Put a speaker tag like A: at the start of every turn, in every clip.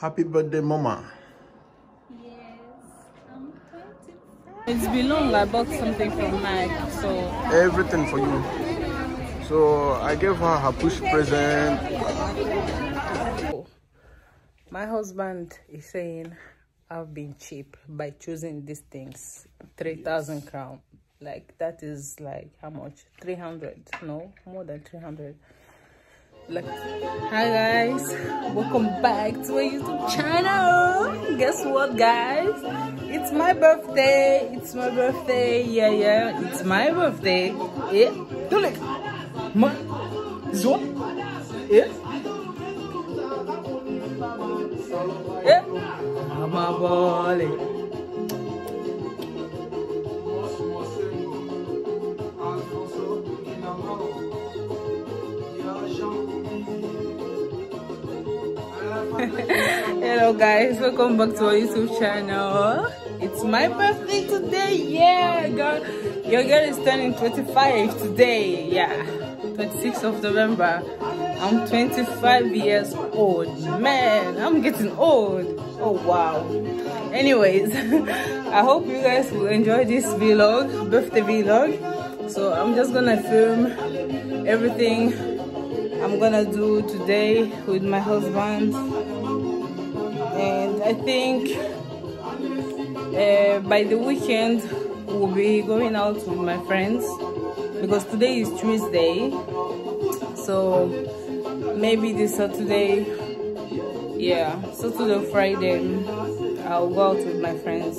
A: Happy birthday, Mama.
B: Yes, I'm 25. It's been long. I bought something from Mac, so
A: Everything for you. So I gave her her push present.
B: my husband is saying I've been cheap by choosing these things. Three thousand crown. Like that is like how much? Three hundred? No, more than three hundred. Like, hi guys, welcome back to our YouTube channel. Guess what, guys? It's my birthday. It's my birthday. Yeah, yeah, it's my birthday. Yeah, zo, yeah. Yeah, my boy. Hello guys, welcome back to our YouTube channel. It's my birthday today. Yeah, girl. Your girl is turning 25 today. Yeah, 26th of November. I'm 25 years old. Man, I'm getting old. Oh wow. Anyways, I hope you guys will enjoy this vlog, birthday vlog. So I'm just gonna film everything I'm gonna do today with my husband and I think uh, by the weekend we'll be going out with my friends because today is Tuesday. So maybe this Saturday yeah Saturday or Friday I'll go out with my friends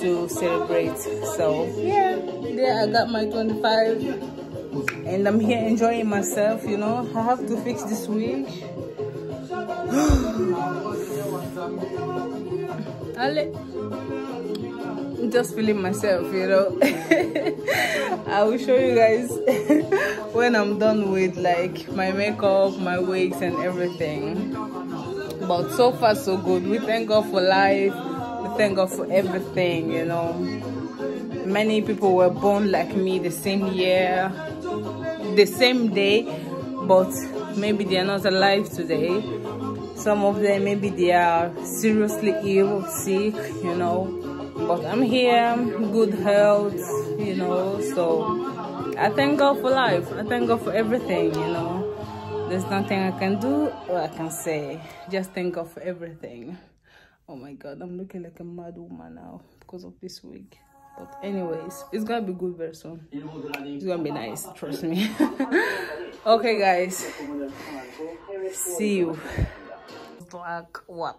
B: to celebrate. So yeah there I got my 25 and I'm here enjoying myself you know. I have to fix this wig Ale I'm just feeling myself you know. I will show you guys when I'm done with like my makeup my wigs and everything. But so far so good. We thank God for life. We thank God for everything you know. Many people were born like me the same year the same day but maybe they are not alive today some of them maybe they are seriously ill sick you know. But i'm here good health you know so i thank god for life. I thank god for everything you know. There's nothing i can do or i can say. Just thank god for everything. Oh my god i'm looking like a mad woman now because of this wig but anyways it's gonna be good very soon. It's gonna be nice trust me. Okay guys. See you like what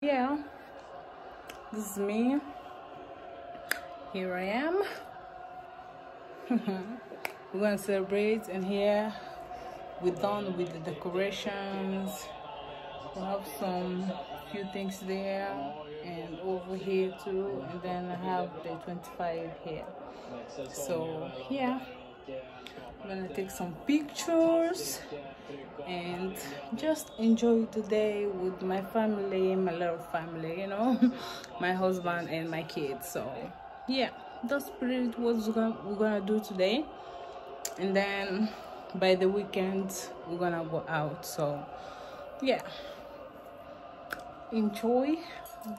B: yeah. This is me. Here i am we're gonna celebrate and here we're done with the decorations. We have some few things there and over here too and then i have the 25 here. So yeah. I'm gonna take some pictures and just enjoy today with my family my little family you know my husband and my kids so yeah that's pretty much what we're gonna do today. And then by the weekend we're gonna go out. So yeah. Enjoy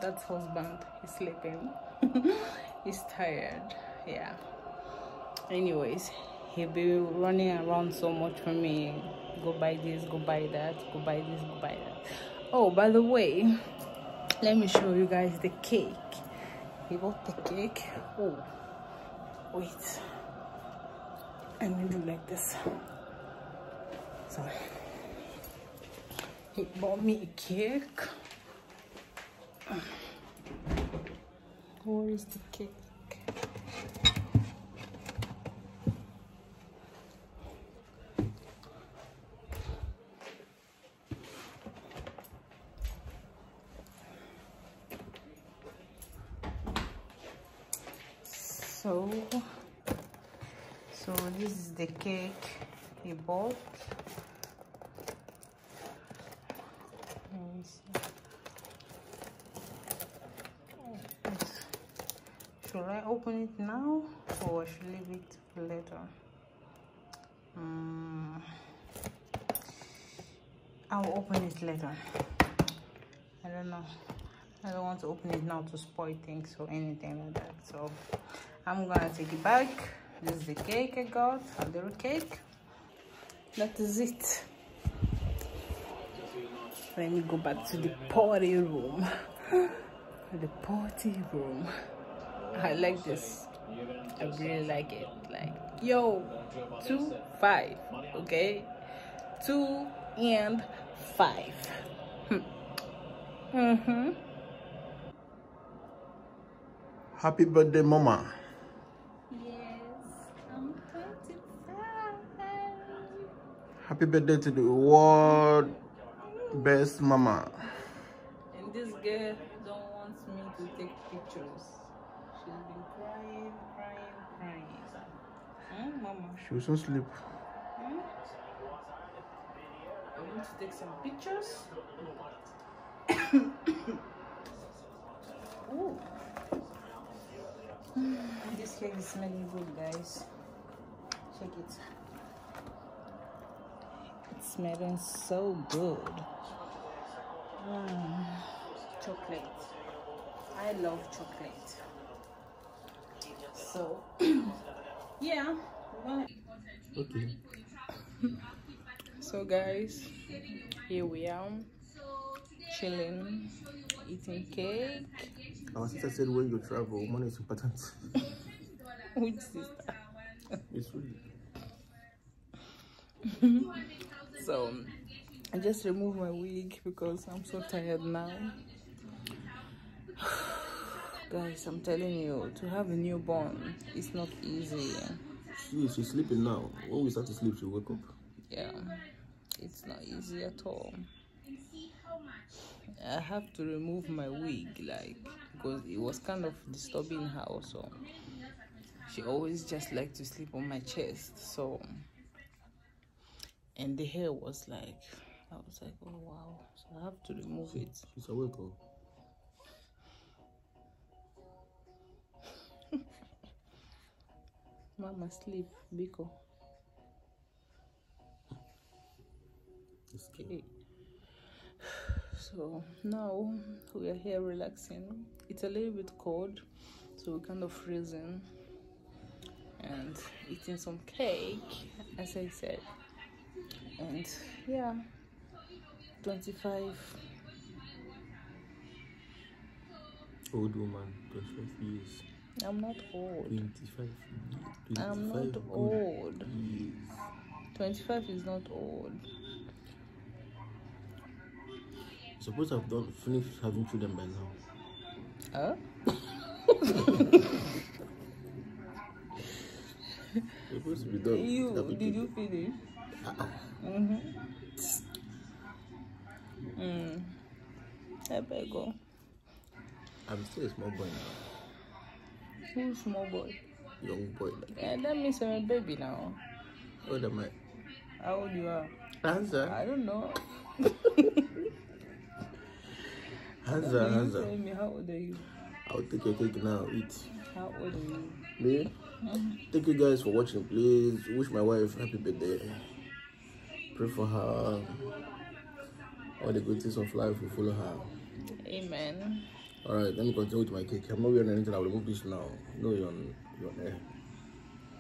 B: that's husband. He's sleeping. He's tired. Yeah. Anyways he'll be running around so much for me. Go buy this go buy that go buy this go buy that. Oh by the way let me show you guys the cake he bought the cake oh wait. I'm gonna do like this. Sorry. He bought me a cake. Where is the cake so so this is the cake he bought. Should I open it now or should I leave it later? Um, I'll open it later. I don't know. I don't want to open it now to spoil things or anything like that. So I'm gonna take it back. This is the cake I got, a little cake. That is it. Let me go back to the party room. the party room. I like this. I really like it. Like, yo, two, five, okay? Two and five. mm-hmm.
A: Happy birthday, Mama. Happy birthday to the world best mama.
B: And this girl don't want me to take pictures. She's been crying, crying, crying. Hmm, mama?
A: She will soon sleep.
B: Hmm? I want to take some pictures. Ooh. This cake is smelling good, guys. Check it. It's smelling so good. Mm, chocolate. I love chocolate. So, yeah.
A: Okay.
B: So, guys, here we are chilling, eating cake.
A: Our sister said when you travel, money is important.
B: Which sister?
A: It's really.
B: So, I just removed my wig because I'm so tired now. Guys, I'm telling you, to have a newborn, it's not easy.
A: She, she's sleeping now. When we start to sleep, she'll wake up.
B: Yeah, it's not easy at all. I have to remove my wig, like, because it was kind of disturbing her also. She always just like to sleep on my chest, so. And the hair was like, I was like, oh wow. So I have to remove it.
A: She's awake. Oh.
B: Mama sleep, Biko.
A: It's
B: Okay. So now we are here relaxing. It's a little bit cold, so we're kind of freezing and eating some cake, as I said. And yeah, 25.
A: Old woman, 25 years.
B: I'm not old.
A: 25 years.
B: I'm
A: 25
B: not old.
A: years.
B: 25 is not old.
A: suppose i've done finished having children by now.
B: Huh?
A: You're supposed to be done.
B: You did you finish?
A: Uh-uh.
B: Mm-hmm. Mm. I better go.
A: I'm still a small boy now.
B: Who's small boy?
A: Young boy. Like,
B: Yeah, that means I'm a baby now.
A: how old am I?
B: How old you are?
A: Answer.
B: I don't know.
A: Answer. Answer.
B: tell me how old are you?
A: I'll take your cake now. Eat.
B: How old are you?
A: Me? Thank you guys for watching. Please wish my wife happy birthday. Pray for her. All the good things of life will follow her.
B: Amen.
A: Alright, let me continue with my cake. I'm not wearing anything. I'll remove this now. No, you're on, you're on air.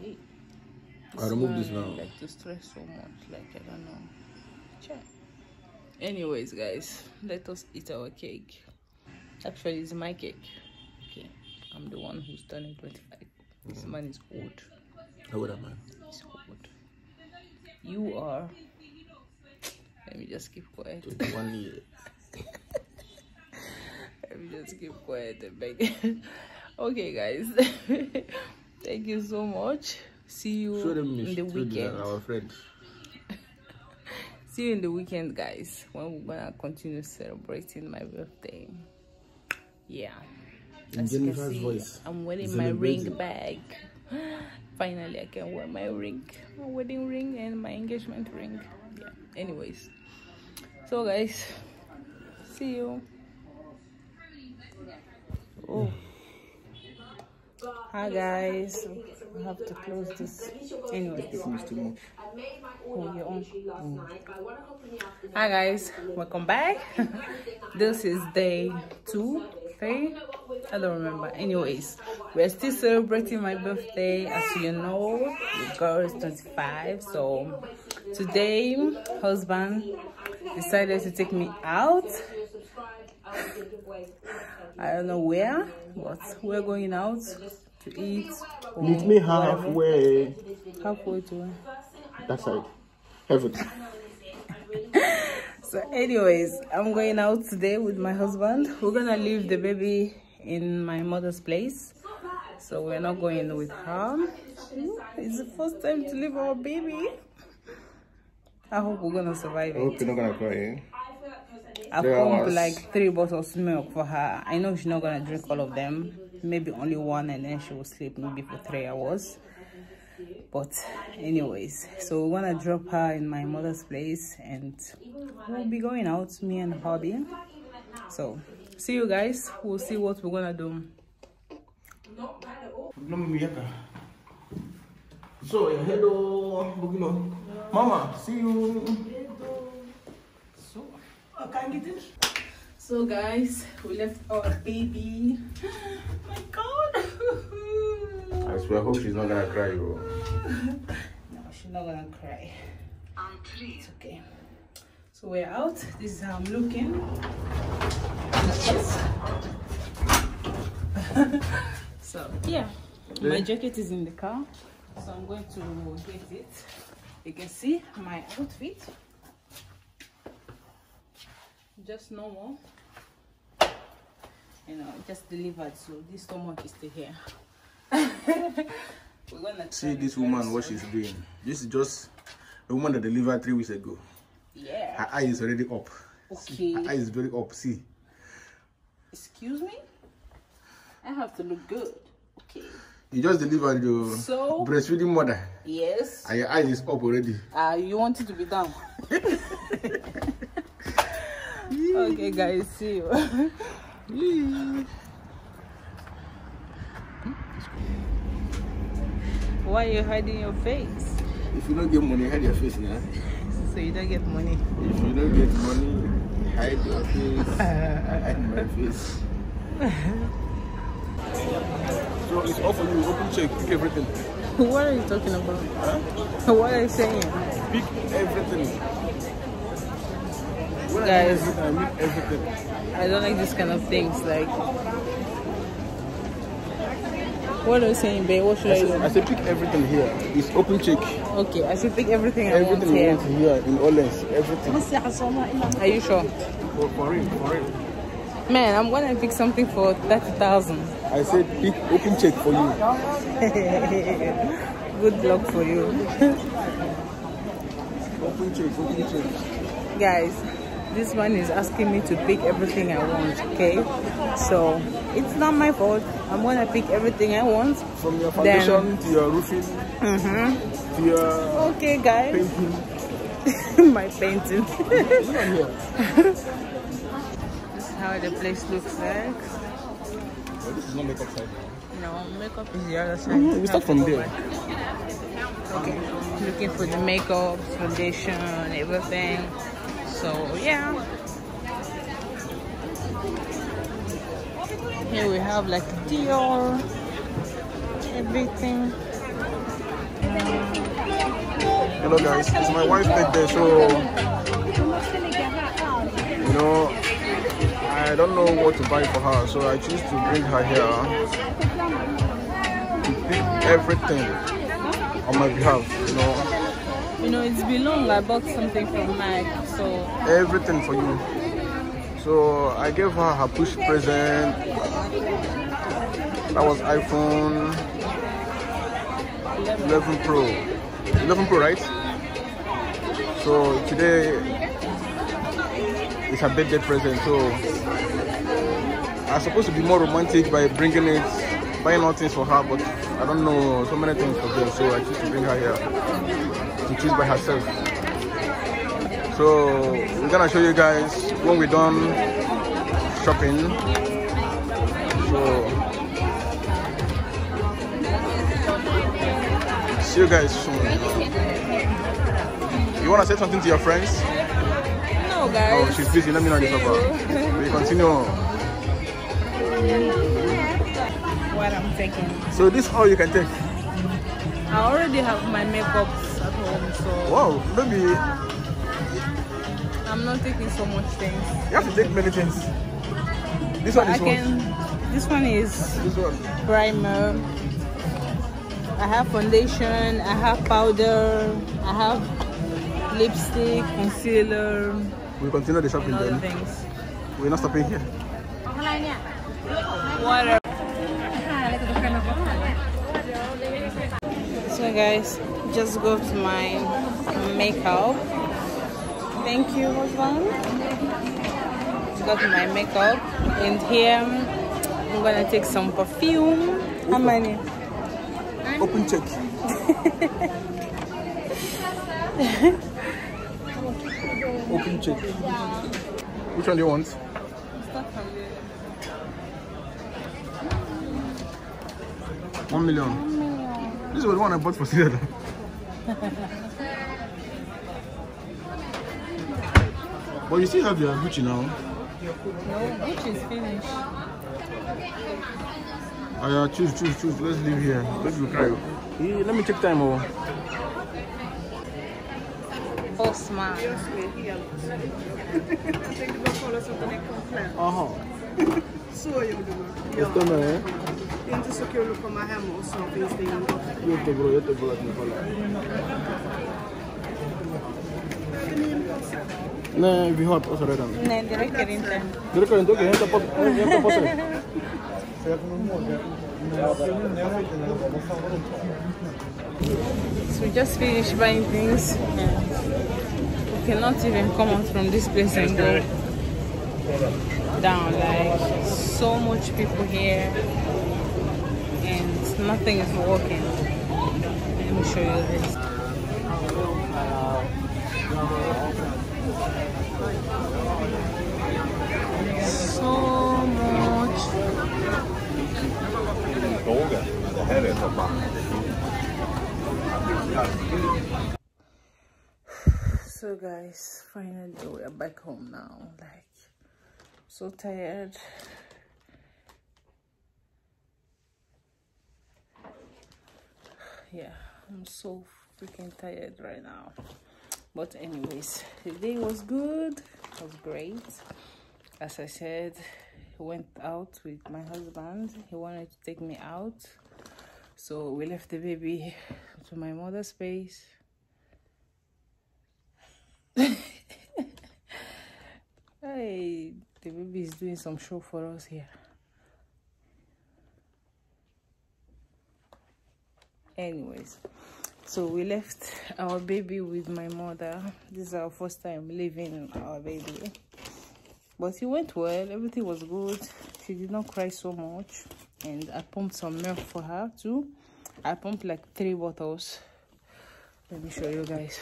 B: Hey.
A: I'll remove this now.
B: like to stress so much. Like I don't know. Check. Anyways, guys, let us eat our cake. Actually, it's my cake. Okay, I'm the one who's turning 25. This mm. man is old.
A: How old am I?
B: He's old. You are. Let me just keep quiet.
A: 21 years.
B: Let me just keep quiet and beg. okay, guys. Thank you so much. See you
A: Show them
B: in the weekend.
A: our friends.
B: See you in the weekend, guys, when we're gonna continue celebrating my birthday. Yeah. As you can see,
A: voice.
B: I'm wearing my ring bag. finally I can wear my ring, my wedding ring and my engagement ring. Yeah. Anyways, so guys, see you. Oh. Hi guys. I have to close this. Anyway. Oh, on. Mm. Hi guys, welcome back. this is day two, three. I don't remember. Anyways, we're still celebrating my birthday. As you know, the girl is 25. So today, husband decided to take me out. I don't know where, but we're going out to eat.
A: Meet me halfway.
B: Halfway to where?
A: That side. Heaven.
B: so anyways i'm going out today with my husband we're gonna leave the baby in my mother's place so we're not going with her it's the first time to leave our baby i hope we're gonna survive
A: I hope
B: it.
A: you're not gonna cry, eh?
B: i've
A: Three
B: pumped like three bottles of milk for her. I know she's not gonna drink all of them. Maybe only one and then she will sleep maybe for three hours. But anyways so we're gonna drop her in my mother's place and we'll be going out me and hobby so see you guys. We'll see what we're gonna do
A: So, yeah, hello, Bugino. Mama, see you. Hello.
B: so uh, can I get this? so guys we left our baby my god
A: I swear, I hope she's not gonna cry, bro.
B: no she's not gonna cry I'm free. it's okay so we're out this is how i'm looking so yeah my jacket is in the car so i'm going to get it you can see my outfit just normal you know just delivered so this stomach is still here we're gonna
A: See this woman, what she's doing. This is just a woman that delivered three weeks ago.
B: yeah
A: Her eye is already up.
B: okay
A: Her eye is very up. See,
B: Excuse me? I have to look good. Okay.
A: You just delivered your
B: So?
A: breastfeeding mother,
B: Yes.
A: and your eye is up already.
B: Uh, you want it to be down. okay, guys, see you. Why are you hiding your face?
A: If you don't get money, hide your face now.
B: So you don't get money.
A: If you don't get money, hide your face. I hide my face. So it's all for you. Open check, pick everything.
B: What are you talking about?
A: Huh?
B: What are you saying?
A: Pick everything. When
B: Guys.
A: I, mean everything, I everything.
B: I don't like this kind of things. Like, what are you saying, babe? What should
A: I
B: I
A: said,
B: do?
A: I said pick everything here. It's open check.
B: Okay, I should pick everything I want
A: Everything you
B: here.
A: want here in all lengths. Everything.
B: Are you sure?
A: For, for real, for real.
B: Man, I'm gonna pick something for 30,000.
A: I said pick open check for you.
B: Good luck for you.
A: Open check, open check.
B: Guys, this man is asking me to pick everything I want, okay? So, it's not my fault. I'm gonna pick everything I want.
A: From your
B: Then-
A: foundation to your roofing
B: Mm-hmm.
A: to your
B: Okay, guys.
A: painting.
B: my painting.
A: It's not here.
B: this is how the place looks like.
A: Oh, this is not makeup side.
B: No, makeup is the other side.
A: Mhm, we start from there.
B: Okay, looking for the makeup, foundation, everything. So yeah. Here we have like Dior, everything.
A: Hello guys, it's my wife's birthday, so you know I don't know what to buy for her, so I choose to bring her here to pick everything on my behalf. You know,
B: You know, it's been long. I bought something from Mac, so
A: everything for you. So I gave her her push present. That was iPhone 11 Pro. 11 Pro, right? So today it's a birthday present. So I'm supposed to be more romantic by bringing it, buying all things for her, but I don't know so many things for girls, so I choose to bring her here to choose by herself. So we're gonna show you guys when we're done shopping. So see you guys soon. You wanna say something to your friends?
B: No, guys.
A: Oh, she's busy. Let me know the paper. We continue.
B: What I'm taking.
A: So this all you can take.
B: I already have my makeups at home, so
A: Wow, maybe
B: I'm not taking so much things.
A: you have to take many things. This one
B: I
A: is what?
B: can. This one is
A: This one.
B: primer. I have foundation. I have powder. I have lipstick, concealer,
A: We continue the shopping then.
B: things.
A: We're not stopping here.
B: Water. Guys, just go to my makeup. Thank you, husband. Got my makeup, and here I'm gonna take some perfume. How many?
A: Open check. Open check. Which one do you want? One million. This was the one I bought for Syria. but you still have your Gucci now.
B: No, which is finished.
A: Oh yeah, choose, choose, choose. Let's leave here. Let's go cry. Eh, Let me check time. Oh.
B: Oh, smart.
A: Uh-huh.
C: Szóljunk,
A: Esto no es.
C: Én te sok jól a hemó, szóval pénztényünk.
A: Yo te bro, yo te bro, Nicola. Vi har på så redan.
B: Nej, det räcker inte.
A: Det räcker inte, okej, hämta på, hämta på sig.
B: So we just finished buying things. We cannot even come out from this place and go down. Like so much people here, and nothing is working. Let me show you this. So much So guys, finally we are back home now. Like so tired. Yeah, I'm so freaking tired right now. But anyways, the day was good. It was great. As I said, he went out with my husband. He wanted to take me out. So we left the baby to my mother's place. hey, the baby is doing some show for us here. Anyways, so we left our baby with my mother. This is our first time leaving our baby. But it went well, everything was good. She did not cry so much. And I pumped some milk for her too. I pumped like three bottles. Let me show you guys.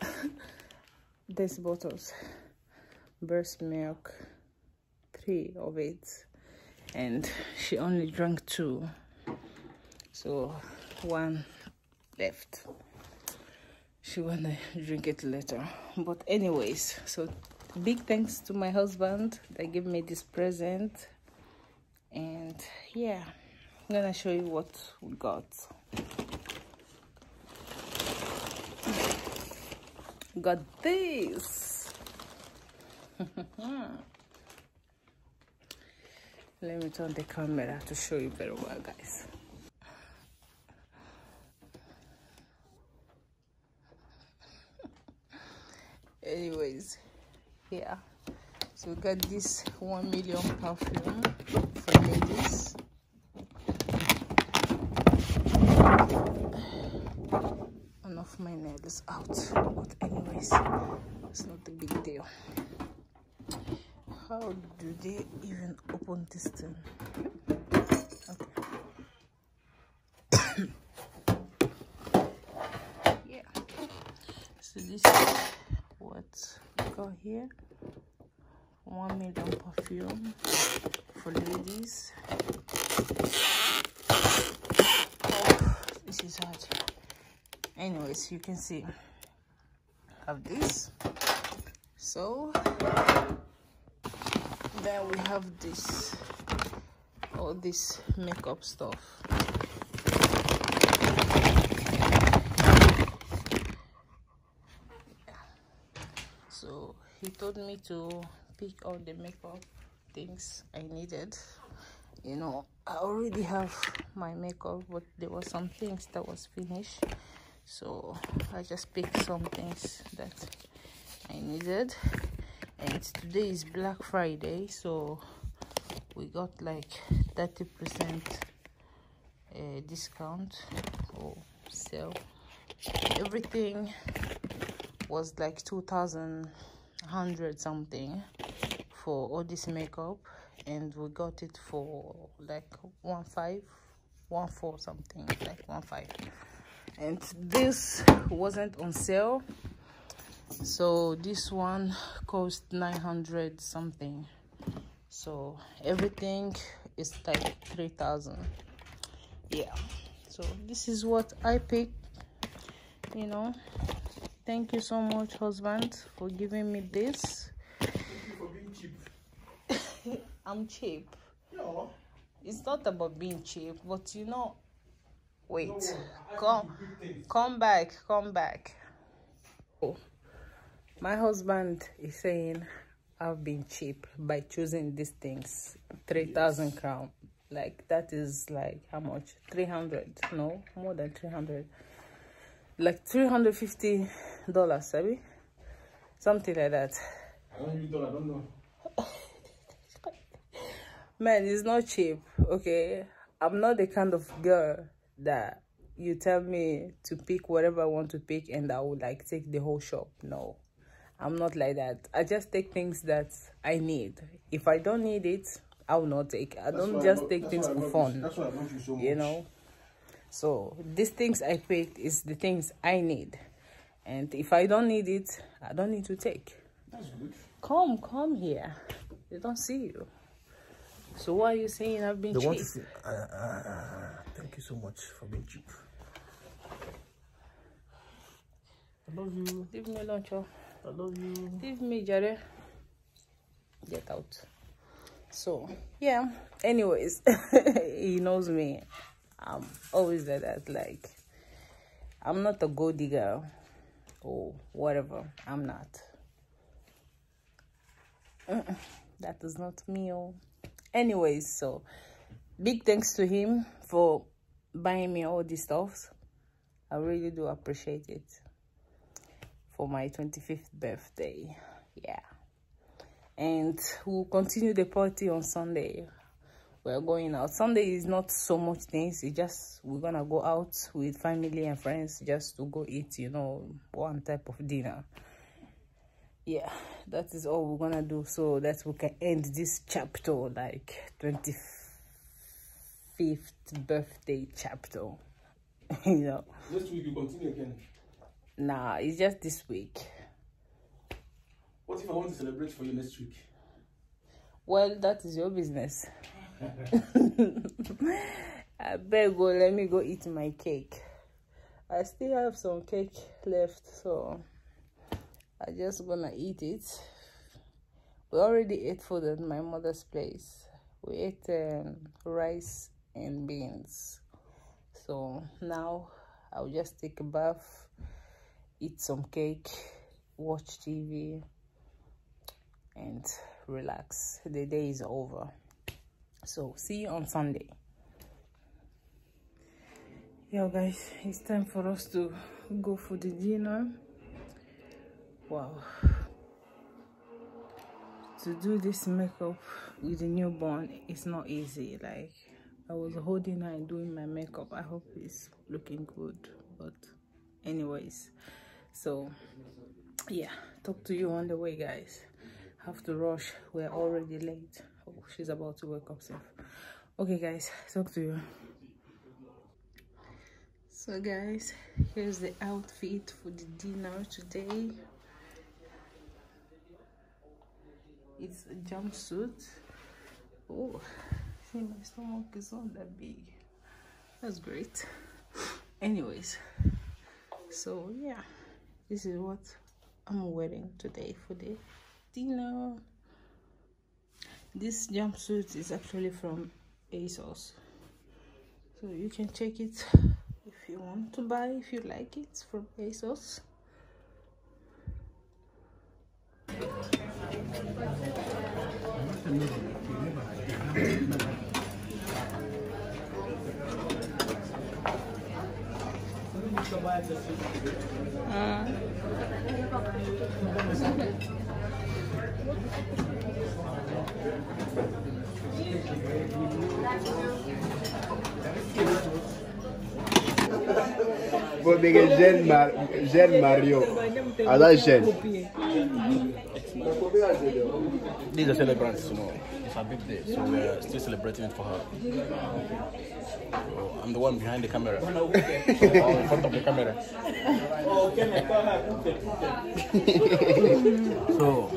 B: These bottles. Breast milk. Three of it. And she only drank two. So one left. She wanna drink it later. But anyways, so big thanks to my husband that gave me this present. And yeah, I'm gonna show you what we got. Got this. Let me turn the camera to show you very well, guys. anyways yeah. So we got this one million perfume for ladies. One of my nails out but anyways it's not a big deal. How do they even open this thing? Okay. Yeah. So this got here. One million perfume for ladies. This is hard anyways you can see. Have this. So then we have this all this makeup stuff so he told me to pick all the makeup things i needed. You know i already have my makeup but there were some things that was finished. So i just picked some things that i needed. And today is black friday so we got like 30 percent uh, discount or sale. Everything was like 2100 something for all this makeup and we got it for like one five one four something like one five. And this wasn't on sale so this one cost 900 something. So everything is like 3000 yeah. So this is what i picked you know thank you so much husband for giving me this. Cheap. i'm cheap.
A: No.
B: it's not about being cheap but you know wait. Come come back come back. Oh my husband is saying i've been cheap by choosing these things. 3000 crown. Like that is like how much? 300 no? More than 300 like 350 dollars sabi something like that
A: I don't know. I don't know.
B: man it's not cheap okay i'm not the kind of girl that you tell me to pick whatever i want to pick and i would like take the whole shop no i'm not like that i just take things that i need if i don't need it i will not take i
A: That's
B: don't
A: why I
B: just take things for fun
A: You. That's why I love you so much.
B: you know so these things i picked is the things i need and if i don't need it i don't need to take
A: That's good.
B: come come here they don't see you so why are you saying i've been
A: They
B: cheap
A: want to see. Uh, uh, uh, thank you so much for being cheap. I love you.
B: leave me alone Cho.
A: I love you.
B: leave me jare get out so yeah anyways he knows me i'm always like that like i'm not a gold digger or whatever. I'm not. That is not me oh. Anyways so big thanks to him for buying me all these stuffs. i really do appreciate it for my 25th birthday. Yeah. And we'll continue the party on sunday we're going out sunday is not so much things it's just we're gonna go out with family and friends just to go eat you know one type of dinner yeah that is all we're gonna do so that we can end this chapter like 25th birthday chapter you know
A: Next week you continue again.
B: nah it's just this week
A: What if I want to celebrate for you next week?
B: Well, that is your business. I beg go, let me go eat my cake. I still have some cake left, so I just gonna eat it. We already ate food at my mother's place. We ate um, rice and beans. So now I'll just take a bath, eat some cake, watch TV, and relax. The day is over. So see you on Sunday. Yeah, guys, it's time for us to go for the dinner. Wow. To do this makeup with a newborn is not easy. Like, I was holding her and doing my makeup. I hope it's looking good. But, anyways, so yeah, talk to you on the way, guys have to rush we're already late oh she's about to wake up safe okay guys talk to you So guys, here's the outfit for the dinner today. It's a jumpsuit. Oh, see my stomach is not that big. That's great. Anyways, so yeah, this is what I'm wearing today for the dinner. This jumpsuit is actually from ASOS. So you can check it if you want to buy if you like it from ASOS uh. Thank you.
D: Vou pegar Jean, Mar Jean Mario. Ada Jean.
A: These are celebrants, you know. It's her big day, so we're still celebrating it for her. So I'm the one behind the camera. or oh, in front of the camera. so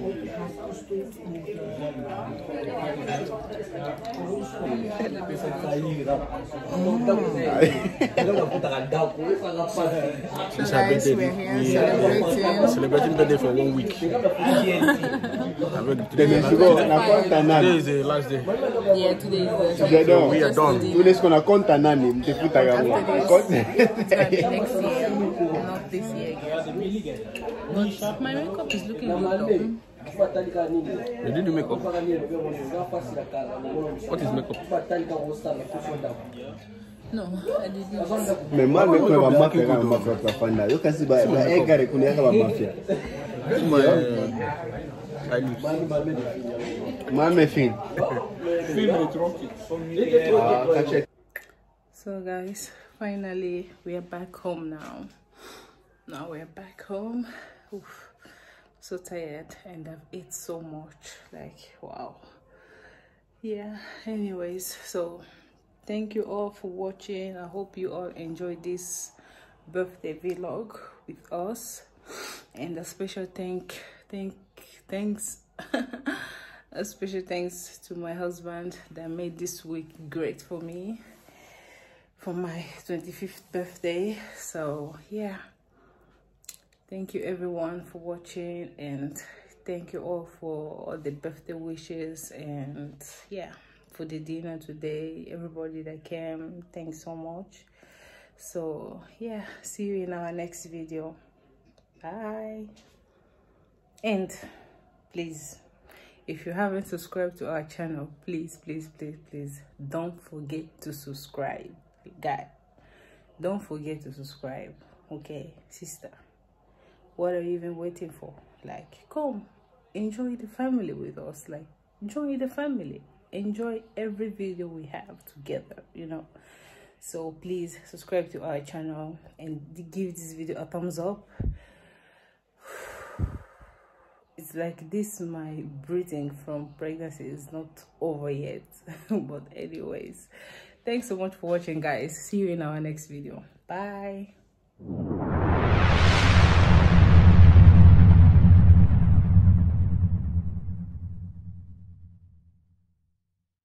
B: so
A: it's her
B: guys
A: birthday.
B: we're here
A: We-
B: celebrating
A: celebrating birthday for one week. I'm ready.
D: Today
A: Today,
D: is go na konta
A: today
D: nani.
A: is the last day.
B: yeah today is the
D: Jado.
A: We are done.
D: Tule siko na konta nani mtafuta kama.
B: After
D: Konta.
B: it's gonna be next year not this year but my makeup is looking good though
A: You did the makeup. What is makeup?
B: no i didn't
D: Mais moi me kwa mafia kama mafia kwa fanda. Yo kasi ba ba egare kuniaka ba mafia.
A: My uh, eyelids.
D: Moi me fin. Ah, kache.
B: So guys, finally we are back home now. Now we're back home. Oof, so tired and I've ate so much. Like wow. Yeah. Anyways, so thank you all for watching. I hope you all enjoyed this birthday vlog with us. And a special thank thank thanks a special thanks to my husband that made this week great for me for my 25th birthday so yeah thank you everyone for watching and thank you all for all the birthday wishes and yeah for the dinner today everybody that came thanks so much. So yeah see you in our next video. Bye. And please if you haven't subscribed to our channel please please please please don't forget to subscribe guy don't forget to subscribe okay sister what are you even waiting for? Like come enjoy the family with us. Like join the family. Enjoy every video we have together you know? So please subscribe to our channel and give this video a thumbs up. It's like this my breathing from pregnancy is not over yet. But anyways thanks so much for watching guys. See you in our next video. Bye